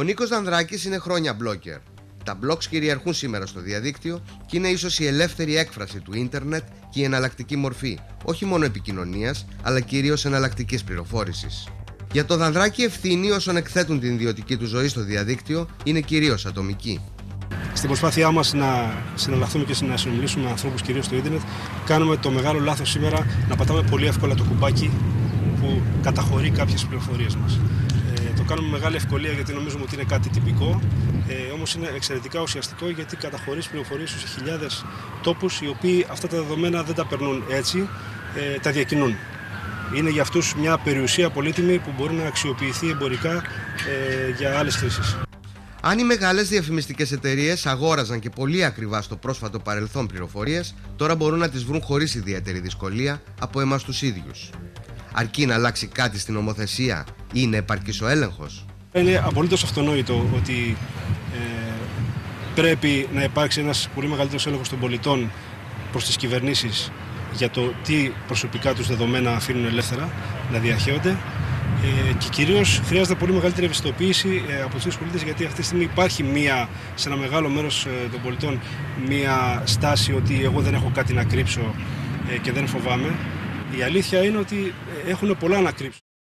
Ο Νίκος Δανδράκης είναι χρόνια μπλόκερ. Τα blogs κυριαρχούν σήμερα στο διαδίκτυο και είναι ίσως η ελεύθερη έκφραση του ίντερνετ και η εναλλακτική μορφή όχι μόνο επικοινωνίας, αλλά κυρίως εναλλακτικής πληροφόρησης. Για το Δανδράκη, ευθύνη όσων εκθέτουν την ιδιωτική του ζωή στο διαδίκτυο είναι κυρίως ατομική. Στην προσπάθειά μας να συναλλαχθούμε και να συνομιλήσουμε με ανθρώπους κυρίως στο Ιντερνετ, κάνουμε το μεγάλο λάθος σήμερα να πατάμε πολύ εύκολα το κουμπάκι που καταχωρεί κάποιες πληροφορίες μας. Ε, το κάνουμε μεγάλη ευκολία γιατί νομίζουμε ότι είναι κάτι τυπικό, ε, όμως είναι εξαιρετικά ουσιαστικό γιατί καταχωρείς πληροφορίες σε χιλιάδες τόπους οι οποίοι αυτά τα δεδομένα δεν τα περνούν έτσι, ε, τα διακινούν. Είναι για αυτούς μια περιουσία πολύτιμη που μπορεί να αξιοποιηθεί εμπορικά ε, για άλλες χρήσεις. Αν οι μεγάλες διαφημιστικές εταιρείες αγόραζαν και πολύ ακριβά στο πρόσφατο παρελθόν πληροφορίες, τώρα μπορούν να τις βρουν χωρίς ιδιαίτερη δυσκολία από εμάς τους ίδιους. Αρκεί να αλλάξει κάτι στην νομοθεσία; ή είναι επαρκής ο έλεγχος; Είναι απολύτως αυτονόητο ότι ε, πρέπει να υπάρξει ένας πολύ μεγαλύτερος έλεγχος των πολιτών προς τις κυβερνήσεις για το τι προσωπικά τους δεδομένα αφήνουν ελεύθερα να διαχέονται ε, και κυρίως χρειάζεται πολύ μεγαλύτερη ευαισθητοποίηση ε, από τους πολίτες γιατί αυτή τη στιγμή υπάρχει μία, σε ένα μεγάλο μέρος ε, των πολιτών μία στάση ότι εγώ δεν έχω κάτι να κρύψω και δεν φοβάμαι. Η αλήθεια είναι ότι έχουν πολλά να κρύψουν.